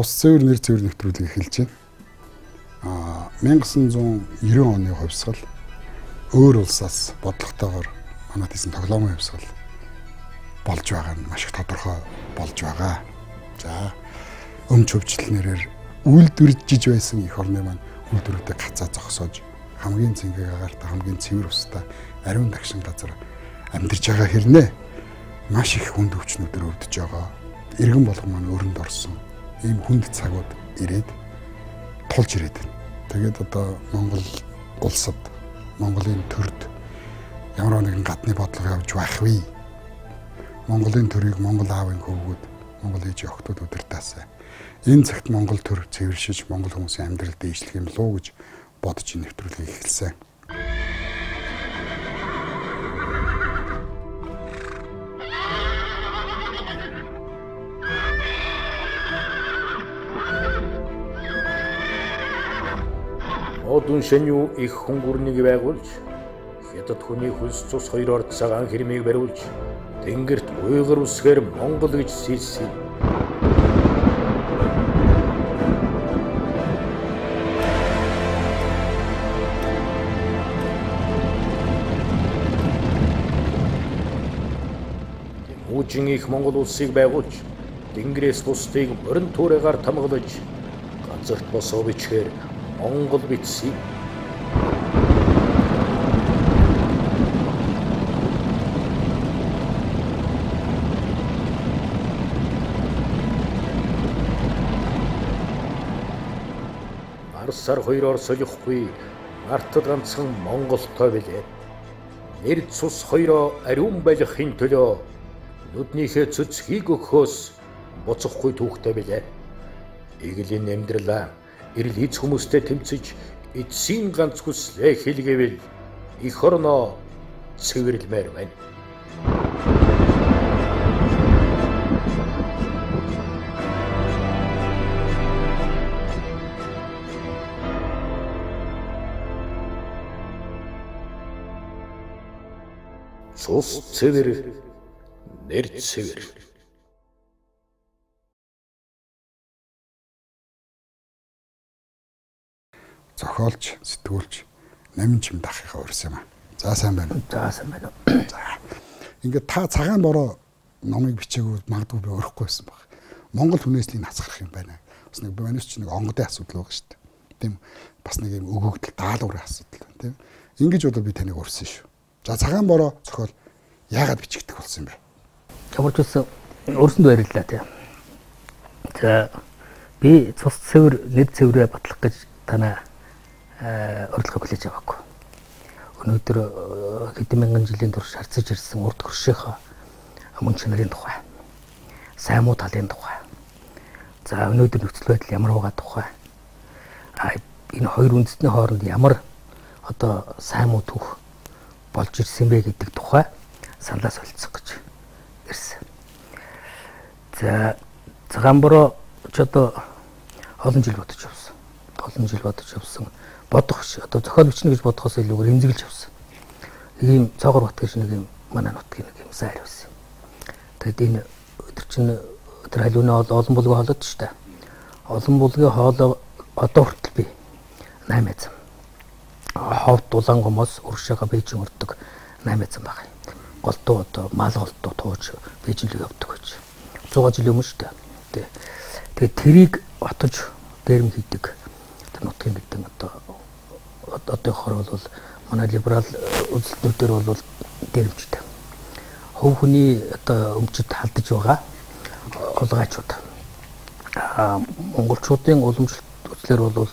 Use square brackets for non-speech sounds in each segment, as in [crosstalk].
цус цэвэр нэр цэвэр нэвтрүүлэг эхэлж байна. Аа 1990 оны хувьсгал өөр улсаас бодлоготойгоор манайд хийсэн тоглоомын хувьсгал болж байгаа нь маш их тодорхой болж байгаа. За өмч хөвчлэнээр үйлдвэржиж байсан их орны маань үйлдвэрүүдээ гацаа зогсоож хамгийн цэнгэг агаартай хамгийн цэвэр устай ариун дагшин газар амьдарч байгаа хэрнээ маш их хүнд өвчнүүдээр өвдөж байгаа. Иргэн болгон маань өрөнд орсон. Ийм хүнд цагууд ирээд тулж ирээд байна. Тэгээд одоо Монгол улсад Монголын төрд ямар нэгэн гадны бодлого явж байх вэ? Монголын төрийг Монгол аавын хөвгүүд Монгол ээж охтууд удирдаасаа. Энэ цагт Монгол төр цэвэршиж Монгол хүмүүсийн амьдрал дэвшлэх юм луу гэж бодож нэвтрүүлгийг эхэлсэн. Одун шэню их хөнгөрнийг байгуулж хятад хүний хөлс цус хоёроор цагаан хэрмийг бариулж тэнгэрт уйгар үсгээр Монгол гэж сэлсэн. Мужин их Монгол улсыг байгуулж тэнгэрээс бусдыг морин туурайгаар тамгалж ганцарт босоо бичгээр Монгол бичсэн. Арсаар хоёроор солихгүй мартад ганцхан Монголтой билээ. Нэр цус хоёроо ариун байлгахын төлөө нүднийхээ цэцгийг өгөхөөс буцахгүй түүхтэй билээ. Иглийн амьдралаа эрэл хийц хүмүүстэй тэмцэж эцсийн ганц хүслээ хэлгээвэл эх орноо цэвэрлэмээр байна. Цус цэвэр нэр цэвэр зохиолч, сэтгүүлч намын чим дахихаа урьсан юм аа. За сайн байна? За сайн байна? За. Ингээд та цагаан бороо номыг бичээгүй магадгүй би өрөхгүй байсан баг. Монгол хүнээслийг хасгах юм байна. Бас нэг манайс ч нэг онгодын асуудал байгаа шүү дээ. Тийм бас нэг юм өгөгдөл даалгаврын асуудал байна тийм. Ингэж одоо би таныг урьсан шүү. За цагаан бороо зохиол яагаад бичигдэх болсон юм бэ? Ямар ч үсэн өрсөнд баярлалаа тийм. За би цус цэвэр нэр цэврээ батлах гэж танаа урилга хүлээж аваагүй. Өнөөдөр хэдэн мянган жилийн турш харцаж ирсэн урд хөршийнхөө мөн чанарын тухай, сайн муу талын тухай. За өнөөдөр нөхцөл байдал ямар байгаа тухай. А энэ хоёр үндэсний хооронд ямар одоо сайн муу түүх болж ирсэн бэ гэдэг тухай саналаа солилцох гэж ирсэн. За цагаанбороо ч одоо олон жил бодож явсан. Олон жил бодож явсан бодох одоо зохиол бичнэ гэж бодохоос илүүгээр эмзэглэж авсан. Нэг юм цоогор бат гэж нэг юм манай нутгийн нэг юм сайр байсан. Тэгэд энэ өдөр чинь өдөр халууны олон булгийн хоолойд ч та. Олон булгийн хоолой одоо хүртэл би 8 эзэм. Ховд дулаан гомоос өршөөгөө Бээжин өрдөг 8 эзэм баг. Голдуу одоо мал голдуу тууж рүү явдаг гэж. 100 жил өмнө шүү дээ. Тэгээд тэрийг отож дээрм хийдэг. Нутгийн гэдэг одоо одоохоор бол манай либерал үзэлтнүүдээр бол дэрвчтэй. Хөв хүний одоо өмчөд халдаж байгаа олгаачуд. Аа монголчуудын уламжлалт үзлэр бол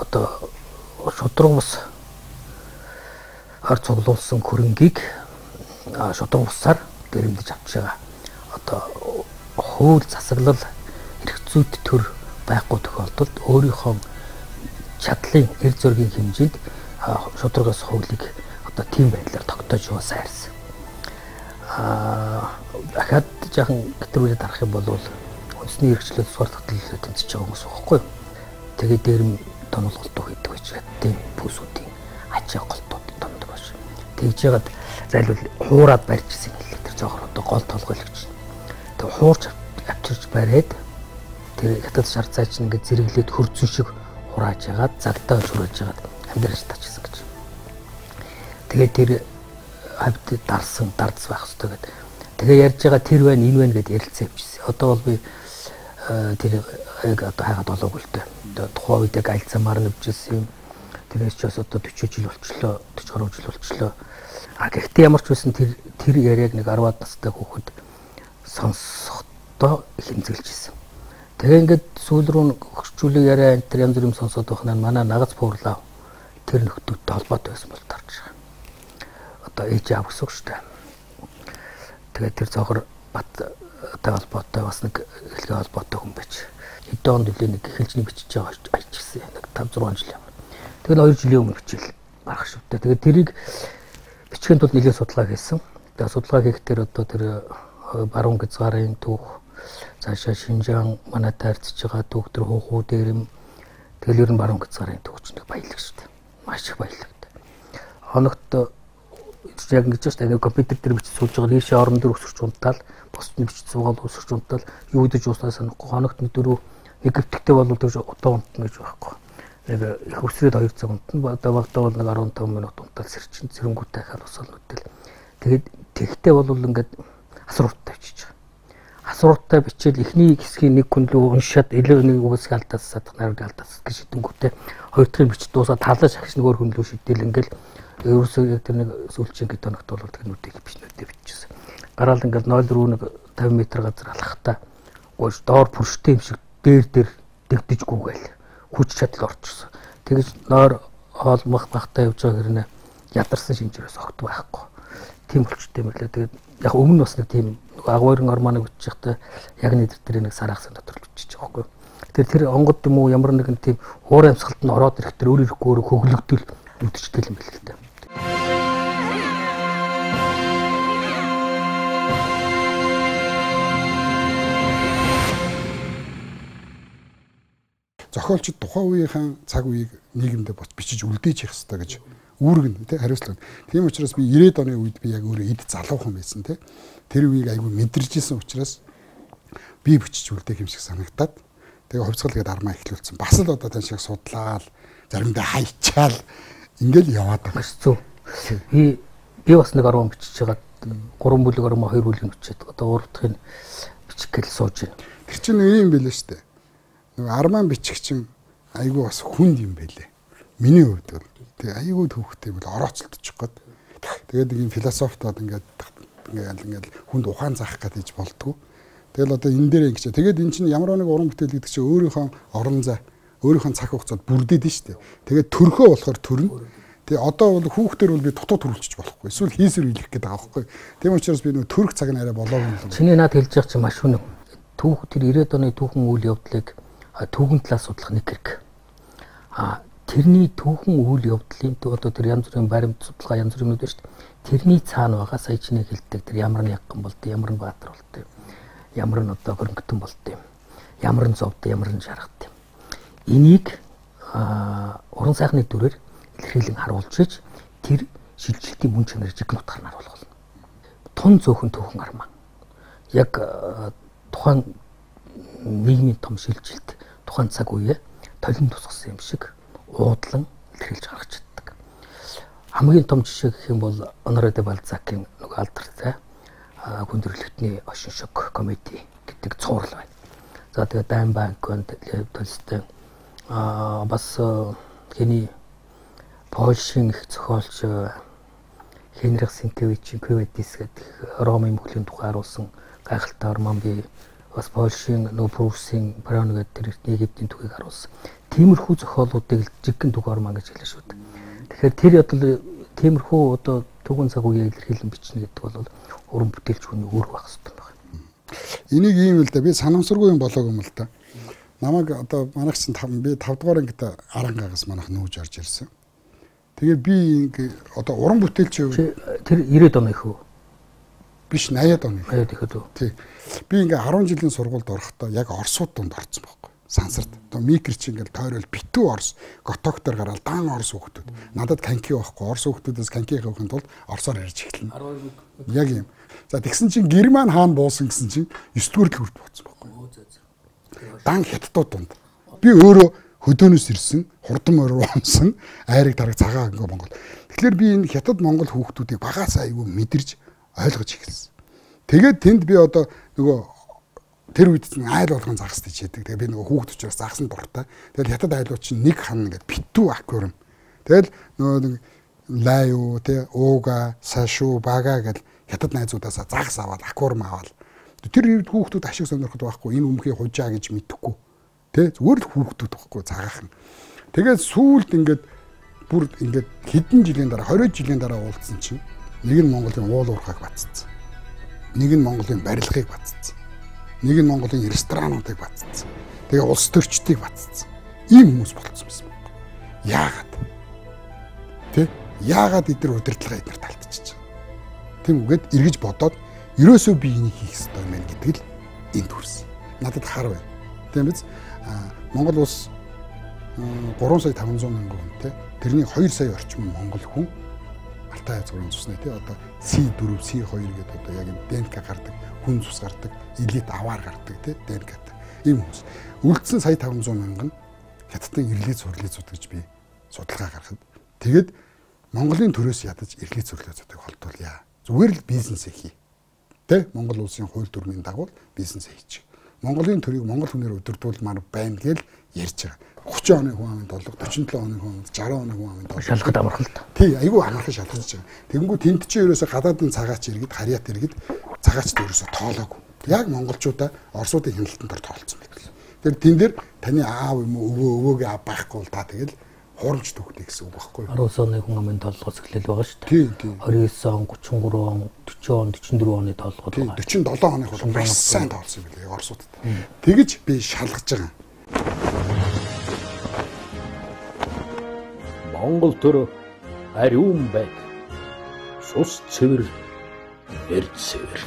одоо шудраг ус ар цуглуулсан хөрөнгийг шудраг усаар дэрэмдэж авч байгаа. Одоо хууль засаглал зүйт төр байхгүй тохиолдолд өөрийнхөө чадлын эр зөргийн хэмжээнд шударгаас хуулийг одоо тийм байдлаар тогтоож яваа сайрсан. Аа дахиад жаахан гэтрүүлээд харах юм бол үндэсний эрхчлэл цугаар тогтолцоо тэмцэж байгаа хүмүүс байхгүй юу? Тэгээд дээрэм тоноолголтоо хийдэг байж тийм бүсүүдийн ачаа голтууд томдог баш. Тэгж яагаад зайлвал хуураад барьжсэн юм лээ тэр жоохор одоо гол толгойлогч. Тэг хуурч авчирч бариад тэр хятад шар цаач ингээд зэрэглээд хөрцөн шиг хурааж ягаад загтаа хурааж ягаад амьдраж тачсан гэж. Тэгээд тэр хавьд дарсан дардс байх хэрэгтэй гэдэг. Тэгээ ярьж байгаа тэр байна энэ байна гэдээ ярилцсан юмчсэн. Одоо бол би тэр яг одоо хайгаад болоогүй л дээ. Тухайн үед яг альцамаар нэвжсэн юм. Тэрээс ч бас одоо 40 жил болчлоо, 40 гаруй жил болчлоо. А гэхдээ ямар ч байсан тэр тэр яриаг нэг 10-аад настай хүүхэд сонсохдоо их хэмзэлжсэн. Тэгээ ингээд сүүл рүү хөгжүүлэг яриа энэ төр янз бүр юм сонсоод байх нь манай нагаз пуурлаа тэр нөхдөгтэй холбоотой байсан бол тарж байгаа. Одоо ээж аав гэсэн үг шүү дээ. Тэгээд тэр цогор бат тай холбоотой бас нэг эхлэгээ холбоотой хүн байж хэдэн онд үлээ нэг эхэлж нэг бичиж байгаа аччихсан нэг 5 6 жил юм. Тэгээд 2 жилийн өмнө бичил гарах шүвтэй. Тэгээд тэрийг бичгийн тулд нэлээд судалгаа хийсэн. Тэгээд судалгаа хийхдээ одоо тэр баруун гизгарын түүх цаашаа Шинжаан манай таарцж байгаа төр хуухуу дээр юм тэгэл ер нь баруун гизгарын түүхч нэг баялаг шүү дээ. Маш их баялаг. Хоногт яг ингэж шүү дээ. Компьютер дээр бичиж суулж байгаа ийшээ орон дээр өсөрч унтаал бусд нь бичиж суугаад өсөрч унтаал юу гэж уснаа санахгүй хоногт дөрөв гэвтгтэй бол тэр утаа унтна гэж байхгүй. Нэг их өсрээд 2 цаг унтна. Одоо багтаа бол нэг 15 минут унтаал сэрчин цэрэнгүүтэй хахаар усаал нүдэл. Тэгээд тэгтээ бол ингээд асуурттай бичиж байгаа. Асуурттай бичээл эхний хэсгийн нэг хүн лөө уншаад илүү нэг үгсийг алдаасаад нарыг алдаасаад гэж шидэнгүүтээ хоёр дахь бичиж дуусаад талаш ахш нөгөө хүн лөө шидэл ингээл ерөөсөө яг тэр нэг сүүлчийн гэд тоногт бол тэр нүдийг бичнүүдээ биччихсэн. Гараал ингээл 0 рүү нэг 50 м газар алхахтаа гоош доор пүрштэй юм шиг дээр дээр дэгдэжгүйгээл хүч чадал орчихсон. Тэгэж нойр хоолмох бахтай явж байгаа хэрнээ ядарсан шинжээрээс огт байхгүй. Тийм болчтой юм лээ. Тэгээд яг өмнө бас нэг тийм агуурын ормоныг бичих та яг нэг тэр нэг сар ахсан дотор л бичих жоохгүй. Тэр тэр онгод юм уу ямар нэгэн тийм уур амьсгалтанд ороод ирэх тэр өөр ирэхгүй өөр хөглөгдөл үдчтэй юм байна л да. зохиолчд тухайн үеийнхэн цаг үеийг нийгэмдээ бот бичиж үлдээж явах хэрэгтэй гэж үүргэн тий хариуцлага. Тийм учраас би 90-ад оны үед би яг өөрөө эд залуухан байсан тий. Тэр үеийг айгүй мэдэрч исэн учраас би бичиж үлдээх юм шиг санагтаад тэгээ хувьцгал гээд армаа эхлүүлсэн. Бас л одоо тань шиг судлаал заримдаа хайчаал ингээл яваад байгаа шүү. Би би бас нэг 10 бичиж байгаа. 3 бүлэг армаа 2 бүлэг бичээд одоо 3 дахь нь бичих гээл сууж байна. Тэр чинь юм байлаа шүү дээ нэг арман бичгчин айгүй бас хүнд юм байлээ. Миний хувьд бол тэг айгүй төвхтэй бол орооцолдчих гээд тэгээд нэг юм философтод ингээд ингээд ингээд хүнд ухаан заах гэж болдгоо. Тэгэл одоо энэ дээр ингэж тэгээд эн чинь ямар нэг уран бүтээл гэдэг чинь өөрийнхөө орон зай өөрийнхөө цаг хугацаанд бүрдээд нь дээ. Тэгээд төрхөө болохоор төрнө. Тэгээ одоо бол хүүхдэр бол би дутуу төрүүлчих болохгүй. Эсвэл хийсэр үйлэх гэдэг байгаа байхгүй. Тийм учраас би нөө төрх цаг нь арай болоогүй юм. Чиний над хэлж байгаа чинь маш үнэ. Түүх тэр 90-ад оны түүхэн үйл явдлыг түүхэн талаас судлах нэг хэрэг. А тэрний түүхэн үйл явдлын одоо тэр янз бүрийн баримт судалгаа янз бүрийн юм шүү дээ. Тэрний цаана байгаа сая чиний хэлдэг тэр ямар нь ягган болд, ямар нь баатар болд, ямар нь одоо хөрөнгөтөн болд юм. Ямар нь зовд, ямар нь шаргад юм. Энийг уран сайхны дүрээр илэрхийлэн харуулж иж тэр шилжилтийн мөн чанар жиг нутгаар нь харуулах болно. Тун зөөхөн түүхэн армаа. Яг тухайн нийгмийн том шилжилт тухайн цаг үеэ толин тусгасан юм шиг уудлан илэрхийлж гаргаж чаддаг. Хамгийн том жишээ гэх юм бол Оноре де Балзакийн нөгөө алдартай хүндрэлтний ошин шог комеди гэдэг цуврал байна. За тэгээ Дайн банк Лев Толстой а бас хэний Польшийн их зохиолч Хенрих Синкевичийн Кведис гэдэг Ромын мөхлийн тухай харуулсан гайхалтай роман би бас Польшийн нөгөө Прусийн Браун гэдэг тэр Египтийн түүхийг харуулсан. Тиймэрхүү зохиолуудыг жиггэн түүх ормаа гэж хэлсэн шүү дээ. Тэгэхээр тэр бодол тиймэрхүү одоо түүхэн цаг үеийг илэрхийлэн бичнэ гэдэг бол уран бүтээлч хүний үүрэг байх хэрэгтэй байна. Энийг ийм л да би санамсаргүй юм болоог юм л да. Намайг одоо манайх чинь би 5 дугаар ангид арангаагаас манайх нүүж орж ирсэн. Тэгээ би одоо уран бүтээлч тэр 90-ад оны хөө биш 80-ад оны. 80-ад ихэд үү. Тий. Би ингээ 10 жилийн сургуульд орохдоо яг орсууд донд орсон байхгүй. Сансарт. Одоо микр чи ингээл тойрол битүү орс готоктор гараад даан орс хүүхдүүд. Надад канки байхгүй. Орс хүүхдүүдээс канки авахын тулд орсоор ярьж эхэлнэ. Яг юм. За тэгсэн чинь Герман хаан буусан гэсэн чинь 9 дугаар л хүрд бууцсан байхгүй. Дан хятадууд дунд. Би өөрөө хөдөөнөөс ирсэн, хурдан морь унсан, айрыг дараг цагаан ангио Монгол. Тэгэхээр би энэ хятад Монгол хүүхдүүдийг багасаа аюу мэдэрж ойлгож эхэлсэн. Тэгээд тэнд би одоо нөгөө тэр үед нь айл болгон загас тийчээдэг. Тэгээ би нөгөө хүүхд учраас загсан дуртай. Тэгэл хятад айлууд чинь нэг хан ингээд битүү аквариум. Тэгэл нөгөө нэг лаю тэ ууга сашу бага гэл хятад найзуудаасаа загас аваад аквариум аваад тэр үед хүүхдүүд ашиг сонирход байхгүй энэ өмхий хужаа гэж мэдэхгүй Тэ зүгээр л хүүхдүүд байхгүй цагаахан. Тэгээд сүүлд ингээд бүр ингээд хэдэн жилийн дараа 20 жилийн дараа уулзсан чинь нэг нь Монголын уул уурхайг бацсан. Нэг нь Монголын барилгыг бацсан. Нэг нь Монголын ресторануудыг бацсан. Тэгээ улс төрчдгийг бацсан. Ийм хүмүүс болцсон байсан. Яагаад? Тэ? Яагаад эдгээр удирдлага эднэрт алдчихж байгаа? Тэм үгээд эргэж бодоод ерөөсөө би энийг хийх ёстой юм гэдэг л энд хүрсэн. Надад хар байна. Тийм биз? Монгол улс 3 сая 500 мянган хүнтэй тэрний 2 сая орчим монгол хүн Алтай зургийн цусны тий одоо C4 C2 гэдэг одоо яг юм ДНК гардаг хүн цус гардаг элит аваар гардаг тий ДНК ийм хүмүүс. Үлдсэн сая 500 мянган хятадын ирлээ сурлизууд гэж би судалгаа гаргахад тэгэд Монголын төрөөс ядаж ирлээ сурлизуудыг холдуулъя зүгээр л бизнес хий тий Монгол улсын хууль дүрмийн дагуу бизнес хийчих Монголын төрийг монгол хүнээр өдөрдүүлмээр байна гэж ярьж байгаа. 30 оны хүн амын доллого, 47 оны хүн, 60 оны хүн амын доллого. Шалгад амархан л та. Тий, айгүй амархан шалгаж байгаа. Тэгэнгүү тэнд чи ерөөсө гадаадын цагаач иргэд, харьяат иргэд цагаачд ерөөсө тоолоогүй. Яг монголчуудаа орсуудын хяналтанд дор тоолцсон байдаг. Тэр тэн дээр таны аав юм уу, өвөө өвөөгээ аав байхгүй бол та тэгэл хуурамч төгтөй гэсэн үг байхгүй юу? 19 оны хүн амын толгоос эхлэл байгаа шүү дээ. Тийм тийм. 29 он, 33 он, 40 он, 44 оны толгой байгаа. 47 оных бол маш сайн тоолсон билээ Оросуудад. Тэгэж би шалгаж байгаа. Монгол төр ариун байг. Сус цэвэр, эрд цэвэр.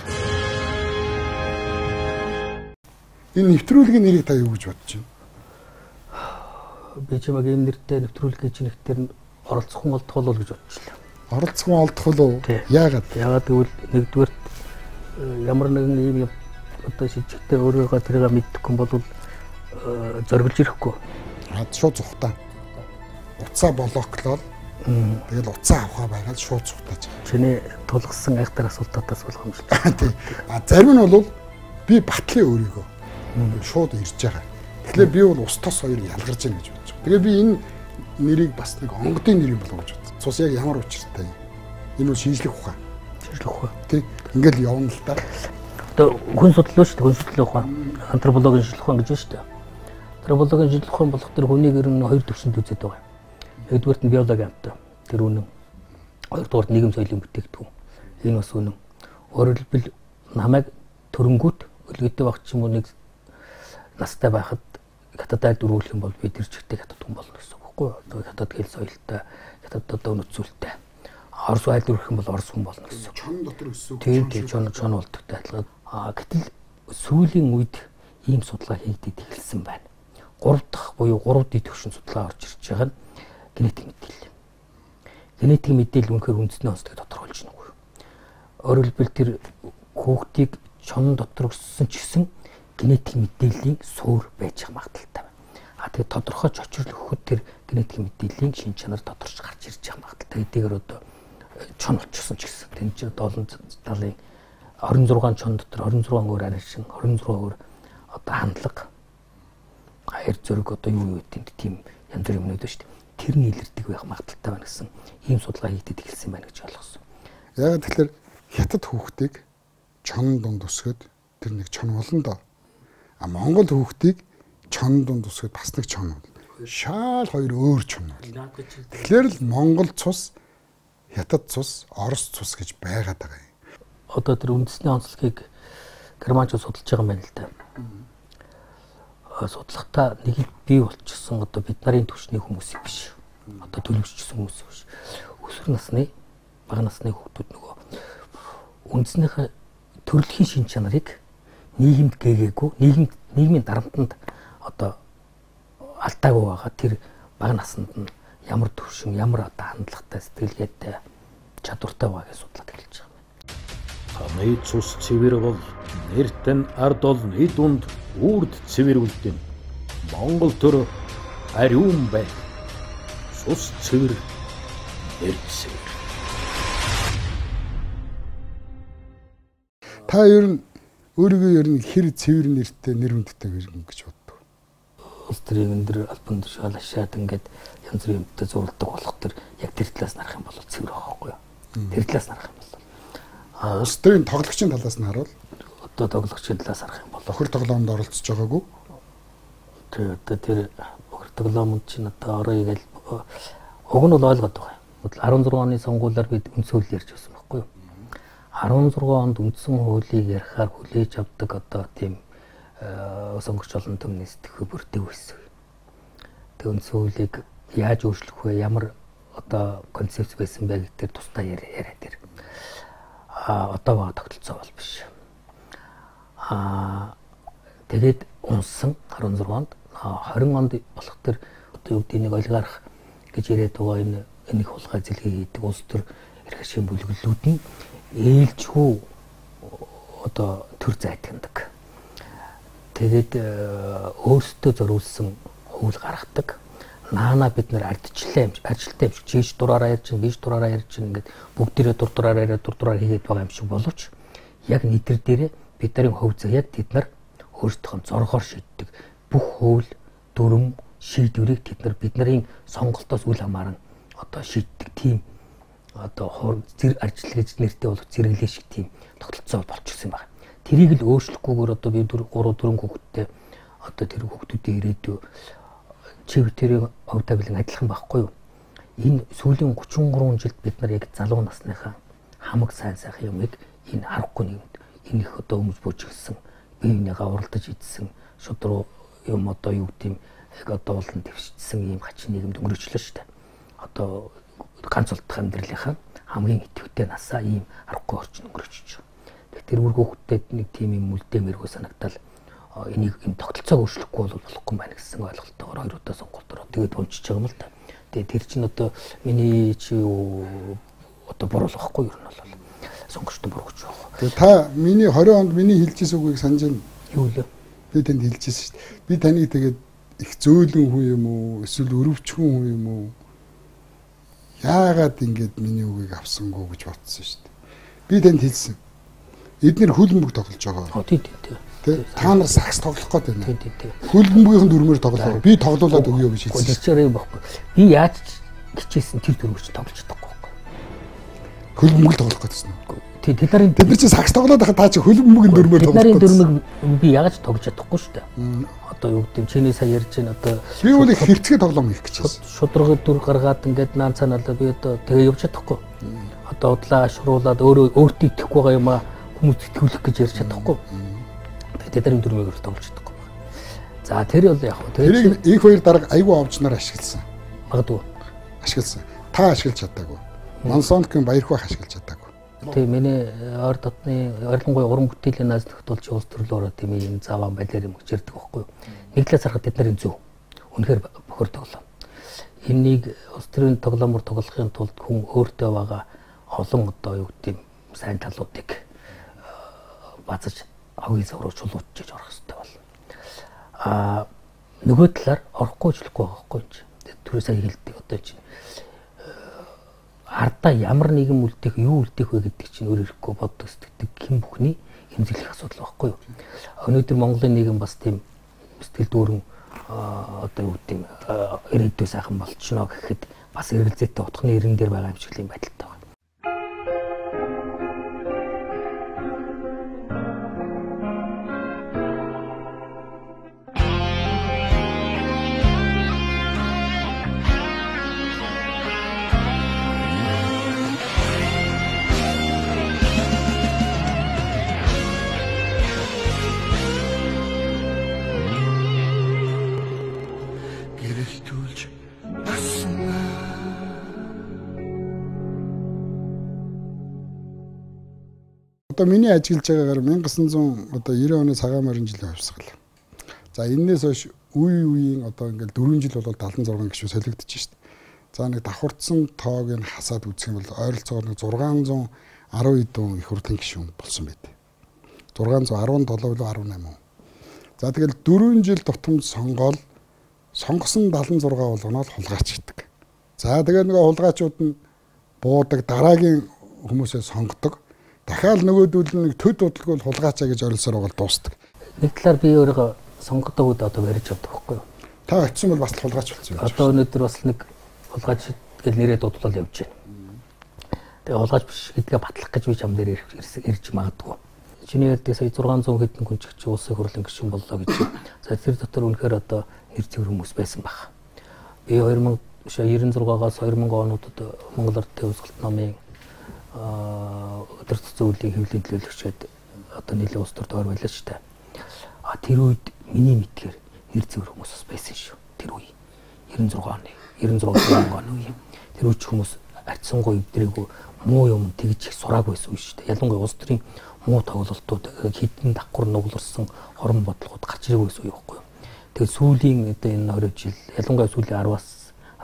Энэ нэвтрүүлгийн нэрийг та юу гэж бодож байна? би чимэг ийм нэртэй нэвтрүүлэх гэж нэгтэр оролцох хүн олдох болов гэж бодчихлаа. Оролцох хүн олдох болов. Яагаад? Яагаад гэвэл нэгдүгээр э, ямар нэгэн ийм одоо шижигтэй өөрийгөө тэрийг мэддэг хүн бол э, зориглож ирэхгүй. Аа шууд зүхтаа. Уцаа блоклол тэгэл уцаа авахаа байгаад шууд зүхтааж. Чиний тулгсан айхтар асуултуудаас болгоомжлоо. Тий. А зарим нь бол би батлын өөрийгөө шууд ирж байгаа. Тэгэхээр би бол ус тос хоёр ялгарч байна гэж Тэгээ би энэ нэрийг бас нэг онгодын нэр юм болов гэж бодсон. Цус яг ямар учиртай юм. Энэ бол шинжлэх ухаан. Шинжлэх ухаан. Тэг. Ингээл явна л да. Одоо хүн дээ. Хүн судлалын ухаан. Антропологийн шинжлэх ухаан гэж байна шүү дээ. Антропологийн шинжлэх ухаан болох тэр хүнийг ер нь хоёр төвшөнд үзээд байгаа. Нэгдүгээрт нь биологи амтай. Тэр үнэн. Хоёрдугаарт нийгэм соёлын бүтээгдэхүүн. Энэ бас үнэн. Өөрөөр хэлбэл намайг төрөнгүүт өлгөдөө багч юм уу нэг настай байхад хятадаар дөрвүүлэх юм бол би тэр чигтээ хятад хүн болно гэсэн үг байхгүй юу? Одоо хятад хэл соёлтой, хятад одоо нөхцөлтэй. Орос айл дөрвөх юм бол орос хүн болно гэсэн. Чон дотор өссөн. Тийм тийм чон чон болдогтой адилхан. Аа гэтэл сүүлийн үед ийм судалгаа хийгдэж эхэлсэн байна. 3 дахь буюу 3 дэд төвшин судалгаа орж ирж байгаа нь генетик мэдээлэл. Генетик мэдээлэл үнэхээр үндэсний онцлог тодорхойлж байна уу? Өөрөөр хэлбэл тэр хүүхдийг чон дотор өссөн ч гэсэн генетик мэдээллийн суур байж байгаа магадaltaй байна. А тэгээд тодорхой чочрол өгөхөд тэр генетик мэдээллийн шин чанар тодорч гарч ирж байгаа магадaltaй. Эдгээр одоо э, чон болчихсон ч гэсэн тэн чинь 70 70-ын 26 чон дотор 26 өөр аришин 26 өөр одоо хандлага хаяр зөрөг одоо юу юу гэдэг тийм янз бүрийн юмнууд шүү дээ. Тэр нь илэрдэг байх магадaltaй байна гэсэн ийм судалгаа хийгдэж эхэлсэн байна гэж ойлгосон. Яг тэгэхээр хятад хүүхдийг чон дунд өсгöd тэр нэг чон болон доо А Монгол хүүхдийг чон дунд усгад бас нэг чон бол шаал хоёр өөр чон бол. Тэгэхээр л Монгол цус, Хятад цус, Орос цус гэж байгаад байгаа юм. Одоо тэр үндэсний онцлогийг германчууд судалж байгаа юм байна л да. Судлахтаа нэг бий болчихсон одоо бид нарын төвчний хүмүүс биш. Одоо төлөвчсөн хүмүүс биш. Өсвөр насны, бага насны хүүхдүүд нөгөө үндэснийхээ төрөлхийн шин чанарыг нийгэмд гээгээгүй нийгэмд нийгмийн дарамтанд одоо алдаагүй байгаа тэр бага наснд нь ямар төвшин ямар одоо хандлагатай сэтгэлгээтэй чадвартай байгаа гэж судлаад эхэлж байгаа юм. Таны цус цэвэр бол Нэртэн ард олон эд унд үрд цэвэрвэлдэн. Монгол төр ариун байг. Сус цэвэр нэрцэвэр. Та ер нь өөрийгөө ер нь хэр цэвэр нэртэй нэр хүндтэй гэж боддог. Улс төрийн өндөр албан тушаал ашаад ингээд янз бүрийн юмтай зурладаг болох төр яг тэр талаас нарах юм бол цэвэр байгаа байхгүй юу? Тэр талаас нарах юм бол А улс төрийн тоглогчийн талаас нь харуул одоо тоглогчийн талаас харах юм бол охир тоглоомд оролцож байгаагүй. тэр одоо тэр охир тоглоомд чинь одоо ороо игээл уг нь бол ойлгоод байгаа. 16 оны сонгуулиар бид үндсөөл ярьж байсан байхгүй юу? 16 онд үндсэн хуулийг ярихаар хүлээж авдаг одоо тийм сонгогч олон төмнэс төхөөртэй байсан. Тэг үндсэн хуулийг яаж өөрчлөх вэ? Ямар одоо концепц байсан бэ гэдэг тусдаа яриа дээр. А одоо байгаа тогтолцоо бол биш. А тэгээд унсан 16 онд 20 онд болох төр одоо юу гэдэг нэг олигарх гэж яриад байгаа энэ энийг хулгай зэлгээ хийдэг улс төр эрх ашигын бүлэглэлүүд нь ээлжгүй одоо төр зайтгадаг. Тэгээд э, өөрсдөө зориулсан хууль гаргадаг. Наана бид нэр ардчлаа юм ажилтаа юм шиг чийж дураараа ярьж чинь биш дураараа ярьж чинь ингээд бүгдээрээ дур дураараа дур дураар хийгээд байгаа юм шиг боловч яг нийтэр дээрээ бид нарын хөв заяад тэд нар өөрсдөө зоргоор шийддэг. Бүх хууль дүрм шийдвэрийг тэд нар бидний сонголтоос үл хамааран одоо шийддэг тийм одоо зэр ажил гэж нэртэй болох зэрэглээ шиг тийм тогтолцоо болчихсон байна. Тэрийг л өөрчлөхгүйгээр одоо би 4 3 4 хүүхэдтэй одоо тэр хүүхдүүдийн ирээдүй чив тэрийг хувьдаа бэлэн адилхан байхгүй юу? Энэ сүүлийн 33 жилд бид нар яг залуу насныхаа хамаг сайн сайхан юмыг энэ харахгүй нэгд их одоо өмж бүжгэлсэн биенийгээ уралдаж идсэн шудруу юм одоо юу гэдэм яг одоо болон твшчихсэн ийм хачин нийгэмд өнгөрчлөө шүү дээ. Одоо ганц улдах амьдралынхаа хамгийн идэвхтэй насаа ийм аргагүй орчин өнгөрөж байна. Тэгэхээр үр хүүхдэд нэг тийм юм үлдээмэргүй санагдал энийг энэ тогтолцоог өөрчлөхгүй бол болохгүй байна гэсэн ойлголтоор хоёр удаа сонгуульдороо тэгээд унчиж байгаа юм л да. Тэгээд тэр чинь одоо миний чи одоо буруу л байхгүй юу ер нь бол сонгогчтой гэж байна. Тэгээд та миний 20 онд миний хэлжсэн үгийг санаж байна. Юу лээ? Би танд хэлжсэн шүү дээ. Би таныг тэгээд их зөөлөн хүн юм уу? Эсвэл өрөвчхөн хүн юм уу? яагаад ингэж миний үгийг авсангүй гэж бодсон шүү дээ. Би танд хэлсэн. Эдгээр хөлбөмбөг тоглож байгаа. Тий, тий, тий. Тэ та нар сакс тоглох гээд байна. Тий, тий, тий. Хөлбөмбөгийн дүрмээр тоглоо. Би тоглуулад өгье гэж хэлсэн. Тэгчээр юм баггүй. Би яаж хичээсэн тэр дүрмөөр тоглож чадахгүй. Хөлбөмбөг тоглох гэсэн үг. Тий, тэд нарын Тэд нар чи сакс тоглоод байхад та чи хөлбөмбөгийн тэд тоглох. нарын гэсэн. дүрмийг би яаж тоглож чадахгүй шүү дээ. Одоо юу гэдэг чиний сая ярьж байна одоо Би үл их хэрцгий тоглоом хийх гэж байна. шудрагд дүр гаргаад ингээд наан цаанаалаа би одоо тэгээ явж чадахгүй. Одоо удлаа шуруулад өөрөө өөртөө итгэхгүй байгаа юм а хүмүүс итгүүлэх гэж ярьж чадахгүй. Тэгээ тэдний дүрмээр тоглож чадахгүй. За тэр бол яг хөө Тэрийг их хоёр дарга айгүй овчноор ашигласан. магадгүй. Ашигласан. Та ашиглаж чадаагүй. Мансонкын баярхай ашиглаж чадаагүй. Тэгээ миний ойр дотны ойрлонгой уран бүтээлийн наз тогтолж улс төрлөөрөө тийм юм заван байлаар юм гэж ярьдаг байхгүй. Нэг талаас харахад тэд нарын зөв. Үнэхээр бохор тоглоом. Энийг улс төрийн тоглоомор тоглохын тулд хүн өөртөө байгаа олон одоо юу гэдэг сайн талуудыг базаж авийн завруу чулуучж орох хэрэгтэй бол. Аа нөгөө талаар орохгүй жилэхгүй байхгүй юм. Түрүү сая хэлдэг одоо чинь ардаа ямар нэгэн үлдээх юу үлдээх вэ гэдэг чинь өөр ирэхгүй боддог сэтгэдэг хэн бүхний хэмжүүлэх асуудал байхгүй юу. Өнөөдөр Монголын нийгэм бас тийм сэтгэл дүүрэн одоо юу гэдэг ирээдүй сайхан болчихно гэхэд бас эргэлзээтэй утганы ирэн дээр байгаа юм шиг л юм байдалтай байна. Одоо миний ажиглаж байгаагаар 1900 одоо 90 оны цагаан морин жилийн хувьсгал. За энээс хойш үе үеийн одоо ингээл 4 жил бол 76 гишүү солигдож шít. За нэг давхурдсан тоог нь хасаад үзэх юм бол ойролцоогоор нэг 610 эдэн их хурлын гишүүн болсон байт. 617 билүү 18 хүн. За тэгэл 4 жил тутамд сонгоол сонгосон 76 болгоно л хулгайч гэдэг. За тэгээ нөгөө хулгайчууд нь буудаг дараагийн хүмүүсээ сонгодог. Дахиад нөгөөдөл нэг төд бодлого хулгайчаа гэж орилсоор байгаа дуустдаг. Нэг талаар би өөрөө сонгодог үед одоо барьж авдаг байхгүй юу? Та очисон бол бас хулгайч болсон юм. Одоо өнөөдөр бас нэг хулгайч гэж нэрээ дуудлал явж байна. Тэгээ хулгайч биш гэдгээ батлах гэж би чам дээр ирж магадгүй. Чиний ярьдаг сая 600 хэдэн хүн ч чи улсын хурлын гишүүн боллоо гэж. За тэр дотор үнэхээр одоо нэр цэвэр хүмүүс байсан баг. Би 2000 96-аас 2000 онуудад Монгол Ард төвсгалт номын өдөр цэцэн үеийн хэвлэлийн төлөөлөгчөд одоо нийлээ улс төр тойр байлаа шүү дээ. А тэр үед миний мэдгээр нэр цэвэр хүмүүс бас байсан шүү. Тэр үе 96 оны 96 оны үе. Тэр үеч хүмүүс арцсангуй эвдрээгүй муу юм тэгж их сураагүй байсан үе шүү дээ. Ялангуяа улс төрийн муу тоглолтууд хідэн давхар нугларсан хорон бодлогод гарч ирэх байсан үе байхгүй юу. Тэгээд сүүлийн одоо энэ 20 жил ялангуяа сүүлийн 10-аас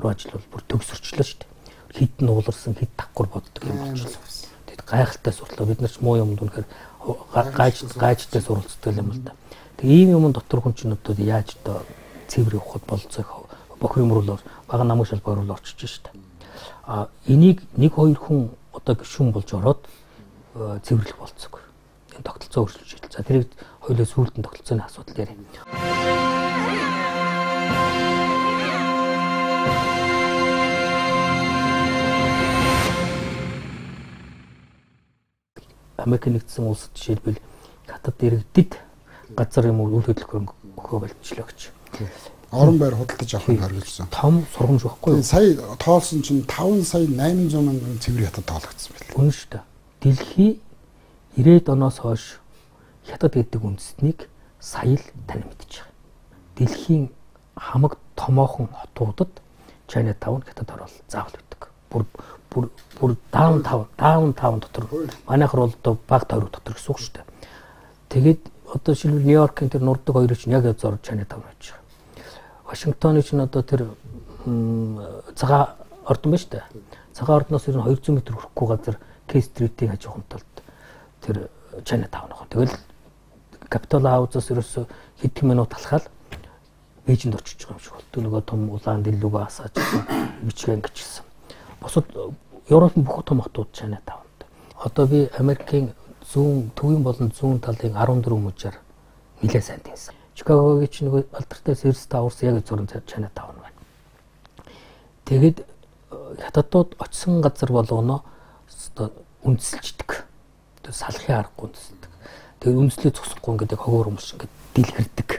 10 жил бол бүр төгсөрчлөө шүү дээ. Хід нууларсан хід давхар боддог юм болчихлоо. Тэгэд гайхалтай сурлаа. Бид нар ч муу юм дүнхээр гайж гайжтай суралцдаг юм л да. Тэг ийм юм дотор хүн чинь одоо яаж одоо цэвэр явахд болцоо бохир юмруулаар бага намын шалбар руу орчиж дээ. А энийг нэг хоёр хүн одоо гişүүн болж ороод цэвэрлэх болцоог. Энэ тогтолцоо өөрчилж идэл. За тэрийг хоёулаа сүүлдэн тогтолцооны асуудал яриа. Америк нэгдсэн улсад жишээлбэл хатад иргэдэд газар юм уу үйл хөдлөлгөөр өгөө болчихлоо гэж. Орон байр худалдаж авахыг хариулсан. Том сургамж байхгүй юу? Сая тоолсон чинь 5 сая 800 мянган цэвэр хятад тоологдсон байл. Үнэн шүү дээ. Дэлхий 90-ад оноос хойш хятад гэдэг үндэстнийг сая л тань мэдчих. Дэлхийн хамаг томоохон хотуудад China Town хятад орол заавал байдаг. Бүр бүр бүр даун тав даун тав дотор манайхар бол одоо баг тойрог дотор гэсэн үг шүү дээ. Тэгээд одоо шилбэл Нью-Йоркийн тэр нурдаг хоёр чинь яг зор Чайна тав байж байгаа. Вашингтоны чинь одоо тэр цагаан ордон ба шүү дээ. Цагаан ордноос ер нь 200 м хүрэхгүй газар К-стритийн хажууханд талд тэр Чайна тав нөх. Тэгэл Капитол хаусаас ерөөсө хэдхэн минут талхаал Бээжинд очиж байгаа юм шиг болтой. Нөгөө том улаан дэлгүүг асааж бичгэн гिचсэн. Бусад Европын бүх том хотууд Чайна тавнд. Одоо би Америкийн зүүн төвийн болон зүүн талын 14 мужаар нэлээд сайн тэнсэн. Чикагогийн ч нөгөө алдартай Sears Towers яг зургийн Чайна тавн байна. Тэгэд э, хятадууд очисон газар болгоно одоо үндэслждэг. Одоо салахын аргагүй үндэслдэг. Тэгээд үндэслээ зогсохгүй ингээд хогоор өмш ингээд дэлгэрдэг.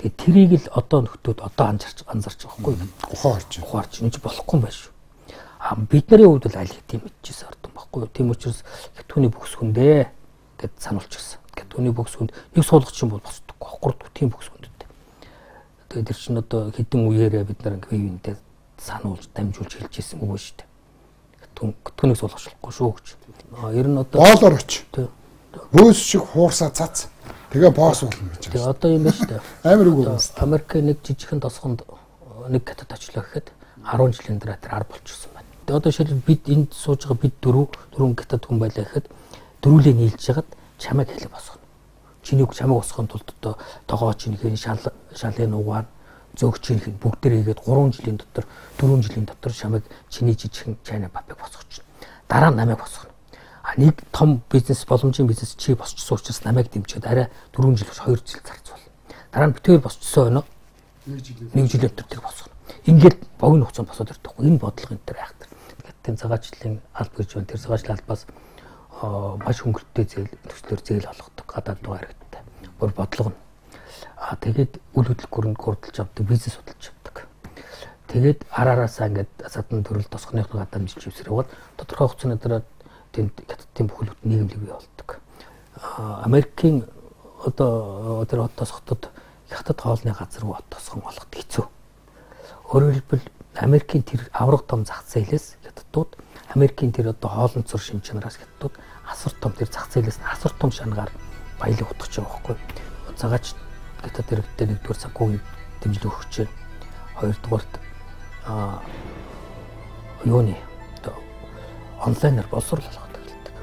Тэгээд тэрийг л одоо нөхдүүд одоо анзарч анзарч байгаа хгүй. Ухаан орж. Ухаан орж. Энд болохгүй юм байна шүү бидний хувьд бол аль хэдийн мэдчихсэн ордон баггүй юу. Тийм учраас хятадны бөхсгүндээ гэд сануулчихсан. Хятадны бөхсгүнд нэг суулгач юм бол босдоггүй. Гурдгүй тийм бөхсгүндтэй. Тэгээд тэр чинь одоо хэдэн үеэрээ бид нар ингээ юундээ сануулж дамжуулж хэлж ирсэн үг шүү дээ. Хятадныг суулгачлахгүй шүү гэж. Ер нь одоо боолоор оч. Хөөс шиг хуурсаа цац. Тэгээ босс болно гэж. Тэгээ одоо юм байна шүү дээ. [laughs] Амар үг юм. Америк нэг жижигхэн тосгонд нэг хятад очлоо гэхэд 10 жилийн дараа тэр 10 болчихсон Одоо шилбэл бид энд сууж байгаа бид дөрөв дөрвөн гитад хүн байлаа гэхэд дөрүлээ нийлж ягаад чамайг хэлээ босгоно. Чиний үг чамайг босгохын тулд одоо тогоо чинийхэн шал шалын угаар зөөгчийнх нь бүгдээр хийгээд 3 жилийн дотор 4 жилийн дотор чамайг чиний жижигхэн чайна папыг босгоч. Дараа нь намайг босгоно. А нэг том бизнес боломжийн бизнес чи босчихсон учраас намайг дэмжихэд арай 4 жил биш 2 жил зарцуул. Дараа нь битүүр босчихсон байна. Нэг жилийн нэг жилийн дотор тэр босгоно. Ингээд богино хугацаанд босоод ирдэггүй. Энэ бодлого энэ төр айхтар тийм цагаачлалын алба гэж байна. Тэр цагаачлалын албаас маш хөнгөлөлттэй зээл төслөөр зээл олгодог гадаад дугаар хэрэгтэй. Бүр бодлого нь. Аа тэгээд үйл хөдлөлгөөрөнд хурдалж авдаг, бизнес судалж авдаг. Тэгээд араараасаа ингээд садан төрөл тосгоных гадамжиж ивсэр яваад тодорхой хугацааны дараа тэнд хятадын бүхэлд нийгэмлэг бий болдог. Америкийн одоо тэр тосготод хятад хоолны газар руу тосгон болгох хэцүү. Өөрөөр хэлбэл Америкийн тэр авраг том зах зээлээс хятадууд Америкийн тэр одоо хоолнцор шин чанараас хятадууд асар том тэр зах зээлээс асар том шангаар баялаг утгаж байгаа байхгүй. Цагаач хятад хэрэгтэй нэгдүгээр санхүүгийн дэмжлэг өгч байна. Хоёрдугаарт аа юуны онлайнаар боловсрол болгоод эхэлдэг.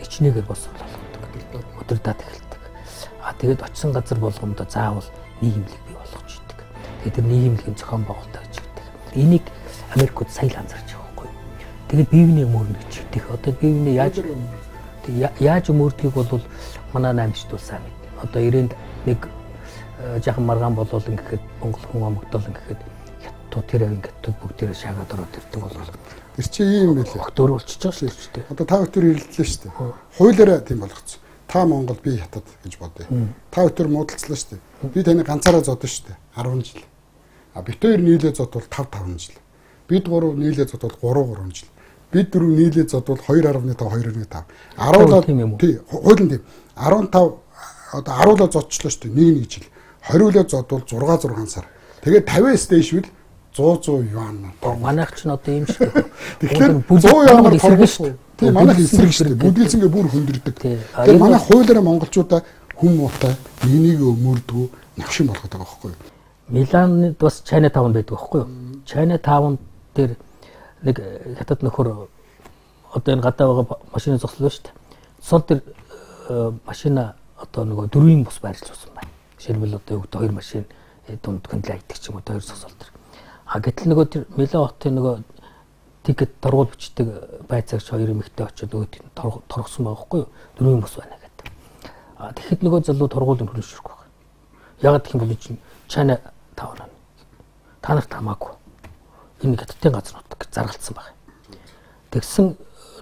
Ичнээгээр боловсрол болгоод өдөр даад эхэлдэг. А тэгээд очисон газар болгондоо заавал нийгэмлэг бий болгож идэг. Тэгээд тэр нийгэмлэгийн зохион байгуулалт гэж гэдэг. Энийг Америкууд сая л анзарч. Тэгээд бие биенийг мөрнө гэж хэлдэг. Одоо бие биенээ яаж яаж өмөрдгийг бол манай наймчд бол сайн мэднэ. Одоо 90-нд нэг жаахан маргаан болол ингээд Монгол хүн амгдол ингээд хятад тэр ингээд бүгдээрээ шаагаад ороод ирдэг бол Тэр чи ийм байлээ. Дөр болчихж байгаа шүү дээ. Одоо та бүхэн ирэлтлээ шүү дээ. Хуулиараа тийм болгоцсон. Та Монгол би хятад гэж бодъё. Та бүхэн муудалцлаа шүү дээ. Би таны ганцаараа зодсон шүү дээ. 10 жил. А бит хоёр нийлээ зодвол 5 5 жил. Бид гурав нийлээ зодвол 3 3 жил. Бид дөрөв нийлээ зодвол 2.5 2.5. 10-аад тий хуулийн тийм 15 одоо 10-аад зодчлоо шүү дээ. Нэг нэг жил. 20-аад зодвол 6 6 сар. Тэгээд 50-аас дэшвэл 100 100 юан. Манайх ч одоо юм шиг. Тэгэхээр 100 юанаар эсрэг шүү. Тийм манайх эсрэг шүү дээ. Бүдгэлцэнгээ бүр хөндөрдөг. Тэгэхээр манайх хуулиараа монголчуудаа хүм муутай нэгнийг өмөрдгөө навшин болгоод байгаа байхгүй юу? Миланд бас Чайна таун байдаг байхгүй юу? Чайна таун дээр нэг хятад нөхөр одоо энэ гадаа байгаа машины зогслоо шүү дээ. Сон тэр машина одоо нөгөө дөрвийн бус байрлуулсан байна. Жишээлбэл одоо юу гэдэг хоёр машин дунд хөндлөө идэх ч юм уу хоёр зогсоол тэр. А гэтэл нөгөө тэр Милан хотын нөгөө тикет торгуул бичдэг байцаагч хоёр эмэгтэй очиод өөд торгосон байгаа хгүй юу? Дөрвийн бус байна гэдэг. А тэгэхэд нөгөө залуу торгуулын хөрөж шүрх байна. Ягаад гэх юм бол чинь Чайна тавраа. Та нарт хамаагүй. Хаттын газар нутаг заргалцсан байна. Тэгсэн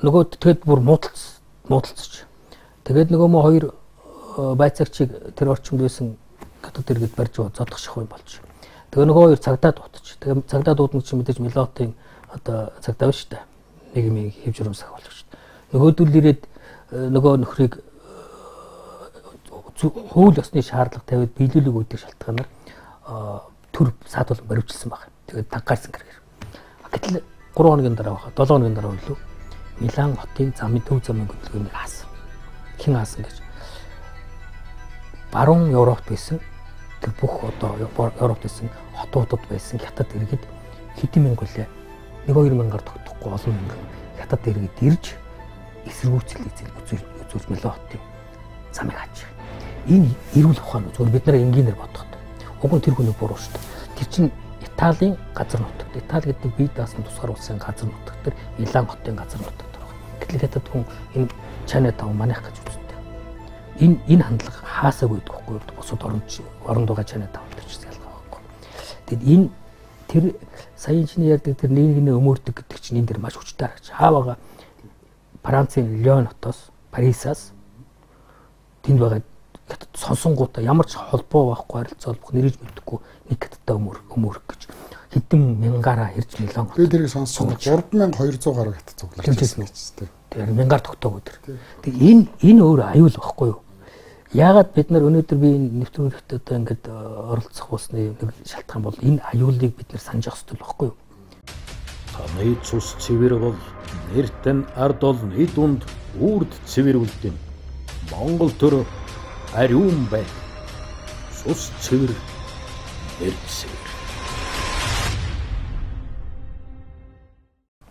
нөгөө тэгэд бүр муудалц муудалцж. Тэгээд нөгөө мө хоёр байцаагчийг тэр орчинд байсан хатад иргэд барьж зодох шахуй болж. Тэгээ нөгөө хоёр цагдаа дутчих. Тэгээ цагдаа дуудна чинь мэдээж мелотын одоо цагдаа дээ. Нэг юм хэв шүү дээ. Нөгөөдөл ирээд нөгөө нөхрийг хууль ёсны шаардлага тавиад биелүүлэг үүдэх шалтгаанаар төр саадуулан баривчилсан баг. Тэгээд таггайсан гэрээр. Гэтэл 3 хоногийн дараа баха 7 хоногийн дараа үлээ. Милан хотын замын төв замын хөдөлгөөнийг хаасан. Хэн хаасан гэж. Баруун Европт байсан тэр бүх одоо Европт байсан хотуудад байсан хятад иргэд хэдэн мянга үлээ. 1 2 мянгаар тогтохгүй олон мянга хятад иргэд ирж эсэргүүцэл үзүүл үзүүл мэлээ хотын замыг хаачих. Энэ эрүүл ухаан зөвхөн бид нараа энгийнээр бодоход. Уг нь тэр хүний буруу шүү дээ. Тэр чинь Италийн газар нутагт. Итали гэдэг бие даасан тусгаар улсын газар нутагт тэр Милан хотын газар нутагт байгаа. Гэтэл хятад хүн энэ Чайна таун манайх гэж үздэг энэ энэ хандлага хаасаг байдаг хгүй бусад оронд оронд байгаа чанаа тавтай ч ялгаа байхгүй. Тэгэд энэ тэр сая чиний ярьдаг тэр нэг өмөрдөг гэдэг чинь энэ дэр маш хүчтэй харагч. Хаавага Францын Лион хотоос Парисаас тэнд байгаа хятад сонсонгуудаа ямар ч холбоо байхгүй харилцаа олбох нэрэж мэдхгүй нэг хятадтай өмөр өмөрөх гэж хэдэн мянгаараа ирж миллион. Би тэрийг сонссон 3200 гаруй хятад цуглаж байсан гэж. Тэр мянгаар тогтоог өдр. Тэг энэ энэ өөр аюул байхгүй юу? Яагаад бид нар өнөөдөр би нэвтрүүлэгт одоо ингээд э, оролцох болсны нэг шалтгаан бол энэ аюулыг бид нар санаж явах хэрэгтэй байхгүй юу? Таны цус цэвэр бол нэртэн ард олон эд унд үрд цэвэр үлдэн. Монгол төр ариун бай. Цус цэвэр нэр цэвэр.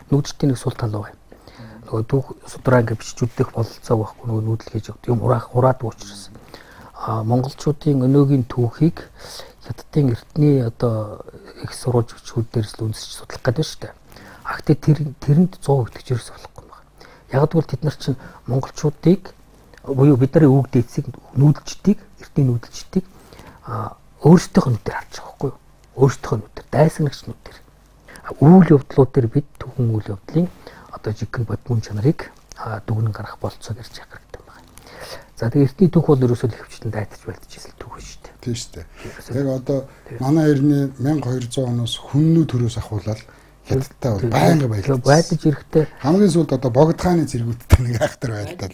Нүгдчтийн нэг сул тал байна нөгөө дүүх судраа ингэ бичжүүлэх бололцоо байхгүй нөгөө нүүдэл хийж өгдөг юм ураах ураад уучраас а монголчуудын өнөөгийн түүхийг хятадын эртний одоо их сурвалж хүчүүд дээрс л үнсэж судлах гэдэг шүү дээ. А гэтээ тэр тэрэнд 100% итгэж болохгүй байна. Яг гэвэл тэд нар чинь монголчуудыг буюу бидний үг дээдсийг нүүдэлчдийг эртний нүүдэлчдийг өөрсдийнх нь нүдээр харж байгаа байхгүй юу? Өөрсдийнх нь нүдээр дайсагнагч нүдээр. Үйл явдлууд дээр бид түүхэн үйл явдлын одоо жигэн бодмон чанарыг дүгнэн гарах болцоог ирж явах хэрэгтэй байна. За тэгээ эртний түүх бол ерөөсөө хөвчлэн дайтаж байлдчихсэн түүх шүү дээ. Тийм шүү дээ. Яг одоо манай эртний 1200 оноос хүннүү төрөөс ахуулаад хятадтай бол байнга байлдаж. Байлдаж ирэхдээ хамгийн сүүлд одоо богдхааны зэргүүдтэй нэг ахтар байлдаад.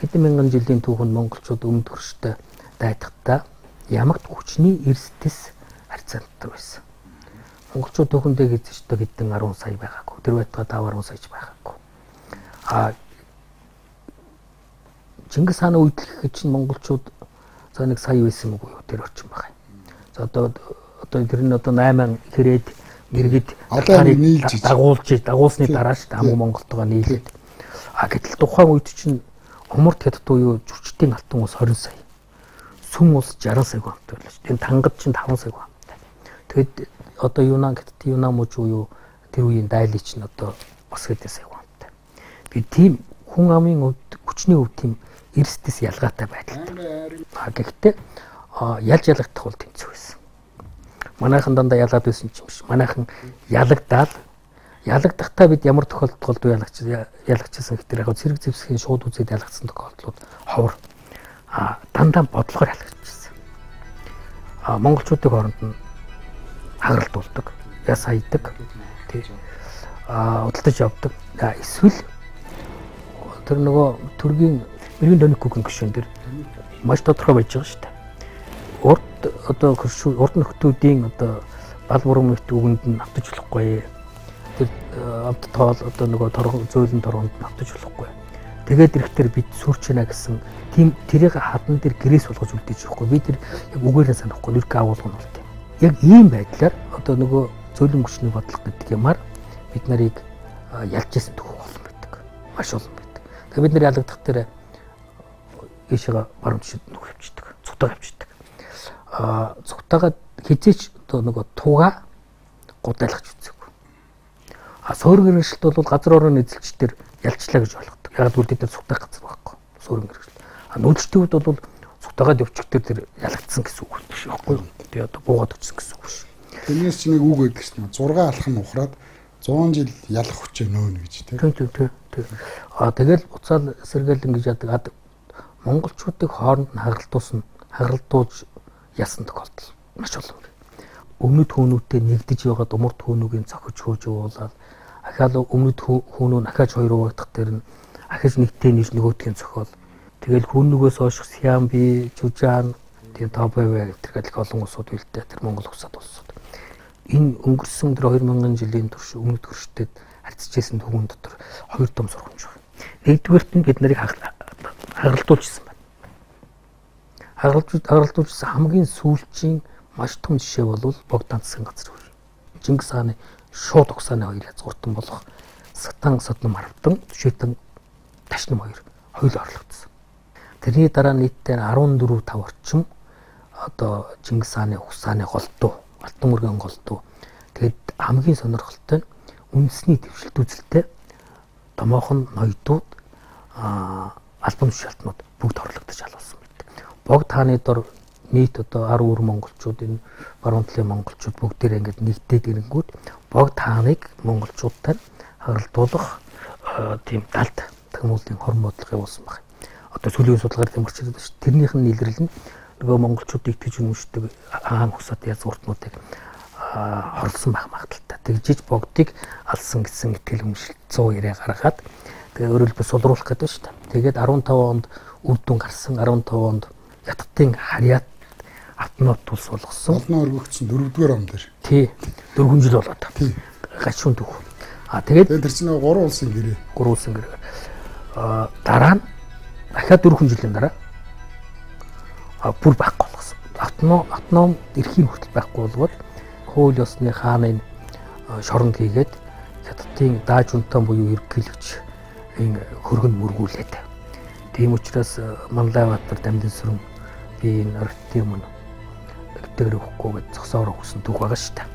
Хэдэн мянган жилийн түүх нь монголчууд өмнө төрштэй дайтахтаа ямагт хүчний эрсдэс харьцаантай байсан. Монголчууд түүхэндээ гэж одоо хэдэн 10 сая байгаагүй. Тэр байтугай 5 10 саяч байгаагүй. А Чингис хааны үед л гэхэд чинь монголчууд за нэг сая байсан мгүй юу тэр орчин байгаа. За одоо одоо тэр нь одоо 8 хэрээд иргэд дагуулж дагуулсны дараа шүү дээ хамаг Монголтойгоо нийлээд. А гэтэл тухайн үед чинь умард хятад буюу жүрчтийн алтан ус 20 сая. сүм ус 60 сая амтай байлаа шүү. Энэ тангад чинь 5 сая амтай. Тэгэд одоо Юнан гэт Юнан мужи уу тэр үеийн дайли чинь одоо бас хэдэн сая амтай. Би тийм хүн амын өвд хүчний өвд тийм эрсдэс ялгаатай байдалтай. А гэхдээ ялж ялагдах бол тэнцүү байсан. Манайхан дандаа ялаад байсан ч юм биш. Манайхан ялагдаал ялагдахтаа бид ямар тохиолдолд ялагч ялагчсан гэхээр яг зэрэг зэвсгийн шууд үзээд ялагдсан тохиолдлууд ховор а дандаа бодлогоор ялагдчихсан. А монголчуудын хооронд нь хагаралдуулдаг, яс хайдаг, тий. А удалдаж явдаг. Эсвэл тэр нөгөө төргийн мэрэгэн дониккугийн гишүүн дэр маш тодорхой байж байгаа шүү дээ. Урд одоо хөршүү урд нөхдүүдийн одоо бал бурам мэт үгэнд нь автаж болохгүй тэр амт тоол одоо нөгөө торгон зөөлөн торгонд автаж болохгүй. Тэгээд ирэхдээ бид сүрч байна гэсэн тийм тэрийг хадан дээр гэрээс болгож үлдээж явахгүй. Би тэр яг үгээрээ санахгүй нэрк агуулга нь болт юм. Яг ийм байдлаар одоо нөгөө зөөлөн хүчний бодлого гэдэг юмар бид нарыг ялж исэн төгөө олон байдаг. Маш олон байдаг. Тэгээд бид нар ялагдах дээр ийшээ баруун тишэд нүх явчихдаг. Цутаа явчихдаг. Аа цутаагаа хизээч одоо нөгөө туга гудайлгаж үзэг А суурин гэрэлт бол газар орны эзэлчдэр ялчлаа гэж болгодог. Яг үл дээр цугтах газар байхгүй. Суурин гэрэлт. А нүүдэлтийн хувьд бол цугтагаад явчихдаг тэр ялагдсан гэсэн үг биш байхгүй юу? Тэгээ одоо буугаад өгсөн гэсэн үг биш. Тэрнээс чи нэг үг өгдөг шүү дээ. 6 алхам ухраад 100 жил ялах хүчээ нөөнө гэж тийм. Тийм тийм тийм. А тэгэл уцаал сэргээл ингэж яадаг. Монголчуудыг хооронд нь хагаралтуулсан хагаралтуулж ясан тохиолдол маш олон. Өмнөд хөөнүүтэй нэгдэж байгаад умард хөөнүүгийн цохиж хөөж уулаад ахаал өмнөд хөөнөө ахааж хоёр хуваагдах дээр нь ахиж нэгтэй нийш нөгөөдгийн цохол тэгэл хөөннөгөөс хойш Сиам би Жужаан тийм Тобэвэ их олон улсууд билдэ тэр Монгол улсад улсууд энэ өнгөрсөн тэр 2000 жилийн турш өмнөд хөрштэд харьцажсэн түвэн дотор хоёр том сургамж байна. Нэгдүгээрт нь бид нарыг хагалдуулжсэн байна. Хагалдуулж хагалдуулжсэн хамгийн сүүлчийн маш том жишээ бол Богдан засгийн газар. Чингис хааны шууд угсааны хоёр язгууртан болох Сатан Содном Арвдан Түшэтэн Ташнам хоёр хоёул орлогдсон. Тэрний дараа нийтдээ 14 5 орчим одоо Чингис хааны угсааны голдуу, Алтан мөргэн голдуу. Тэгэд хамгийн сонирхолтой нь үндэсний дэвшилт үзэлтэй томоохон ноёдууд а албан тушаалтнууд бүгд орлогдож алуулсан. Богд хааны дор нийт одоо 10 өр монголчууд энэ баруун талын монголчууд бүгдээрээ ингээд нэгдээд ирэнгүүт богд хааныг монголчуудтай харалдуулах тийм далд тагмуулын хорн бодлого явуулсан байна. Одоо сүлийн судалгаар тэмэрчээд байна шүү. Тэрнийх нь илрэл нь нөгөө монголчуудыг тэгж үнэмшдэг хаан хусаад яз уртнуудыг хорлсон байх магадaltaй. Тэгжиж богдыг алсан гэсэн итгэл үнэмшил 100 ярэ гаргаад тэгээ хэлбэл сулруулах гэдэг шүү. Тэгээд 15 онд үр дүн гарсан 15 онд хятадын харьяат автомат тулс болгосон. Олон өргөгдсөн 4-р он дээр. Тий. 4 жил болоод. Тий. Гачуун төгөө. А тэгээд тэр чинь 3 улсын гэрээ. 3 улсын гэрээ. А дараа нь дахиад 4 жилийн дараа а бүр байхгүй болгосон. Автоном автоном эрхийн хүртэл байхгүй болгоод хууль ёсны хааны шоронд хийгээд хятадын дааж унтан буюу ерөнхийлөгч энэ хөргөн мөргүүлээд. Тийм учраас Манлайбаатар дамдын сүрэн би энэ ордын өмнө дээр өгөхгүй гэж зогсоор өгсөн түүх байгаа шүү дээ.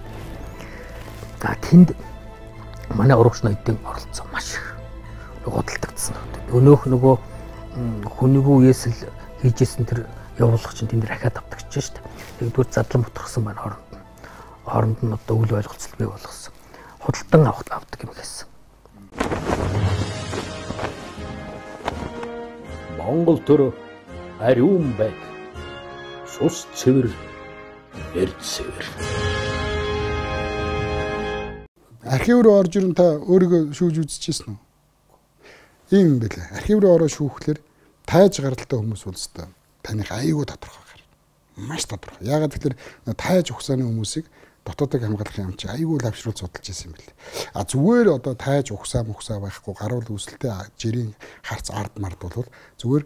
За тэнд манай урагш ноёдын оролцоо маш их худалдагдсан. Өнөөх нөгөө хүнийгүү үеэс л хийжсэн тэр явуулах чинь тэнд дахиад авдаг ч шүү дээ. Тэгдүгээр задлан бутгахсан байна хооронд нь. Хооронд нь одоо үл ойлголцол бий болгосон. Худалдан авах авдаг юм гэсэн. Монгол төр ариун байг. Сус цэвэр эрдсээр. Архив руу орж ирэн та өөрийгөө шүүж үзчихсэн үү? Ийм юм байлаа. Архив руу ороо шүүхлээр тайж гаралтай хүмүүс болстой. Таних аяйгуу тодорхой гар. Маш тодорхой. Яагаад гэвэл тайж ухсааны хүмүүсийг дотоодыг хамгаалах юм чи аяйгуу лавшруулж судалж ирсэн юм бэл. А зүгээр одоо тайж ухсаа мухсаа байхгүй гаруул үүсэлтэй жирийн харц ард мард бол зүгээр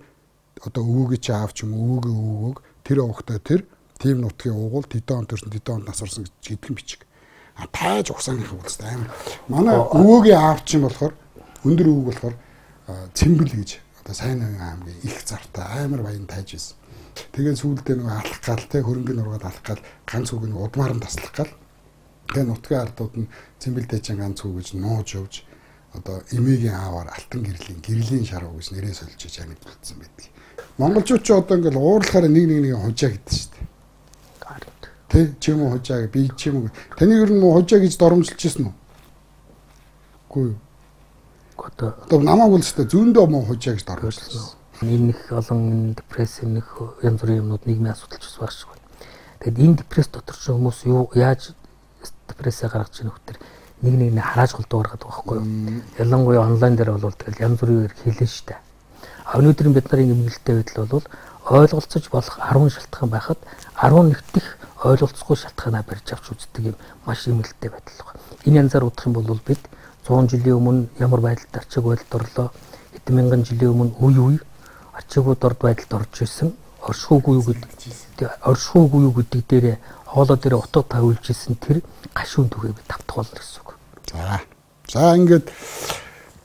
одоо өвөөгөө чи аавч юм өвөөгөө өвөөг тэр овогтой тэр тийм нутгийн уугуул тэдэн он төрсөн тэдэн онд нас орсон гэж хэдхэн бичиг. А тайж ухсааныхаа үлстэй амар. Манай өвөөгийн аав чинь болохоор өндөр өвөг болохоор цэмбэл гэж одоо сайн аймгийн их зартай амар баян тайж ирсэн. Тэгээд сүүлдээ нөгөө алах гал те хөрөнгөний ургаад алах гал ганц үг нь удмаар нь таслах гал. Тэгээд нутгийн ардууд нь цэмбэлдээжин ганц үг гэж нууж явж одоо эмээгийн ааваар алтан гэрлийн гэрлийн шаруу гэж нэрээ солилцож аниг болцсон байдаг. Монголчууд ч одоо ингээл уурлахаараа нэг нэг нэг хужаа гэдэг шүү дээ. Тэ чи юм уу хужаа би чи юм уу. Таны ер нь муу хужаа гэж доромжилж ирсэн үү? Үгүй юу. Одоо Одоо намайг бол өстой зүүндөө муу хужаа гэж доромжилсан. энэ их олон депресс нэг янз бүрийн юмнууд нийгмийн асуудал ч бас байна. Тэгэд энэ депресс дотор ч хүмүүс юу яаж депрессээ гаргаж ийн хөтер нэг нэг нь харааж голдуу гаргаад байгаа байхгүй юу. Ялангуяа онлайн дээр бол тэгэл янз бүрийн үг хэлэн штэ. Өнөөдөр бид нарын эмгэлтэй байдал бол ойлголцож болох 10 шалтгаан байхад 11 дэх ойлголцохгүй шалтгаанаа барьж авч үздэг юм маш эмгэлтэй байдал байна. Энэ янзаар удах юм бол бид 100 жилийн өмнө ямар байдалд арчиг байдалд орлоо хэдэн мянган жилийн өмнө үе үе арчигууд орд байдалд орж исэн оршихуугүй юу гэдэг оршихуугүй юу гэдэг дээр хоолоо дээр утга тавьж исэн тэр гашуун түгээ бид тавтах болно гэсэн үг. За. За ингээд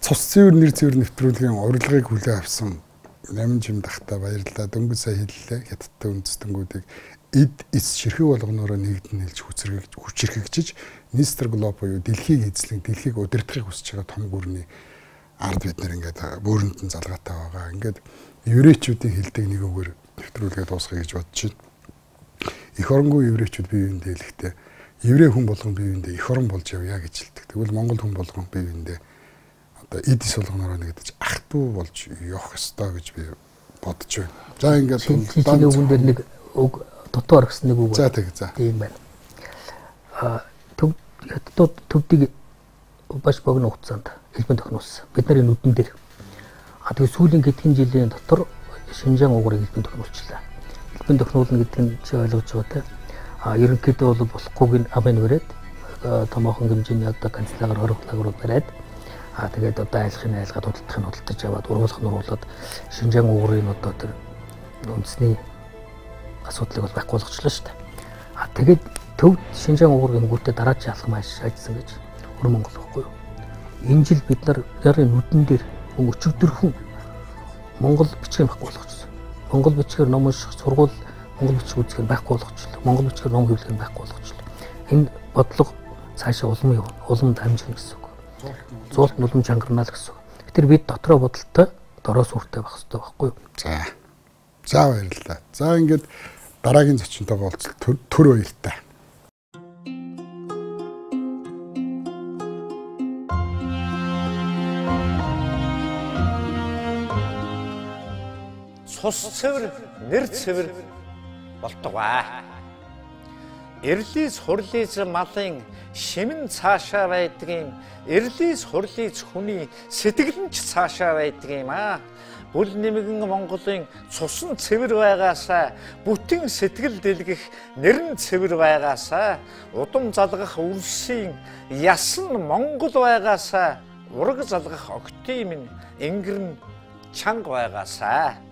цус цэвэр нэр цэвэр нэвтрүүлгийн урилгыг хүлээн авсан Намин жим дахта баярлалаа. Дөнгөж сая хэллээ. Хятадтай үндэстэнгүүдийг эд эс ширхэг болгоноороо нэгдэн хэлж хүчрхэгж хүчрхэгжиж Нистер Глоб буюу дэлхийг эзлэн дэлхийг удирдахыг хүсэж байгаа том гүрний ард бид нар ингээд бөөрөнд нь залгаатай байгаа. Ингээд еврейчүүдийн хэлдэг нэг үгээр нэвтрүүлгээ дуусгая гэж бодож байна. Эх оронгүй еврейчүүд бие биендээ хэлэхдээ еврей хүн болгон бие биендээ эх орон болж явъя гэж хэлдэг. Тэгвэл монгол хүн болгон бие биендээ одоо эдис болгоноор нэгдэж ах トゥ болж явах ёстой гэж би бодож байна. За ингээд чиний үгэн дээр нэг үг дотор гэсэн нэг үг За тэг за. Тийм байна. А төв хятадууд төвдийг баш богино хугацаанд хэлбэн тохиноос бид нарын нүдэн дээр а тэгээ сүүлийн хэдхэн жилийн дотор Шинжаан угрыг хэлбэн тохиолчлаа. Хэлбэн тохиолно гэдэг нь чи ойлгож байгаа те. А ерөнхийдөө бол болохгүйг нь амын өрөөд томоохон хэмжээний одоо канцлагаар хориглагруу бариад а тэгээд одоо айлхын айлгаад худалдахын худалдаж яваад ургуулах нь ургуулад Шинжаан угрын одоо тэр үндэсний асуудлыг бол байхгүй болгочлоо шүү дээ. А тэгээд төвд Шинжаан угрын гүртэ дараач алах маш ажсан гэж өр Монгол байхгүй юу. Энэ жил бид нар ярын нүдэн дээр өчигдөрхөн Монгол бичгээр байхгүй болгочихсон. Монгол бичгээр ном унших сургууль монгол бичиг үзэх нь байхгүй болгочихлоо. Монгол бичгээр ном хэвлэх нь байхгүй болгочихлоо. Энэ бодлого цаашаа улам. Улам дамжина гэсэн. Зуулт нь улам чангарнаа л гэсэн. Тэгэхээр бид дотроо бодолтой дороо сүртэй байх хэрэгтэй байхгүй юу? За. За баярлалаа. За ингээд дараагийн зочинтойгоо уулзалт төр баяртай. цус цэвэр нэр цэвэр болтугай. Эрлийс хурлийс малын шимэн цаашаа байдгийн эрлийс хурлийс хүний сэтгэл нь ч цаашаа байдгийн аа. Бүл нэмгэн Монголын цусан цэвэр байгаасаа бүтэн сэтгэл дэлгэх нэрэн цэвэр байгаасаа удам залгах үрсийн ясан Монгол байгаасаа ураг залгах октим нь ингэрн чанга байгаасаа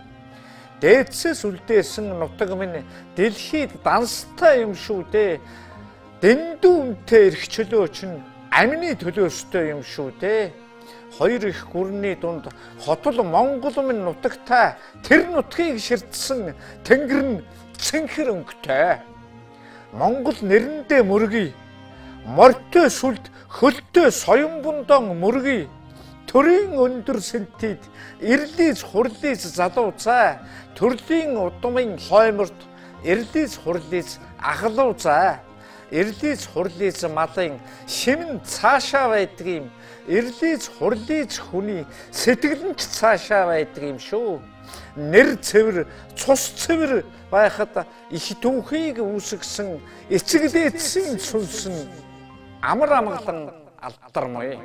дээдсээс үлдээсэн нутаг минь дэлхийд данстай юм шүү дээ. Дэндүү үнтэй эрх чөлөө чинь амины төлөөстэй юм шүү дээ. Хоёр их гүрний дунд хотол Монгол минь нутагтай тэр нутгийг ширдсэн тэнгэр нь цэнхэр өнгөтэй. Монгол нэрэндээ мөргий. Морьтой сүлд хөлтөө соён бундон мөргий төрийн өндөр сэнтид эрлийз хурлийз залууцаа төрлийн удмын хойморт эрлийз хурлийз ахлууцаа эрлийз хурлийз малын шимэн цаашаа байдаг юм эрлийз хурлийз хүний сэтгэл нь ч цаашаа байдаг юм шүү. Нэр цэвэр цус цэвэр байхад их түүхийг үүсгэсэн эцэг дээдсийн сүнс нь амар амгалан алдармай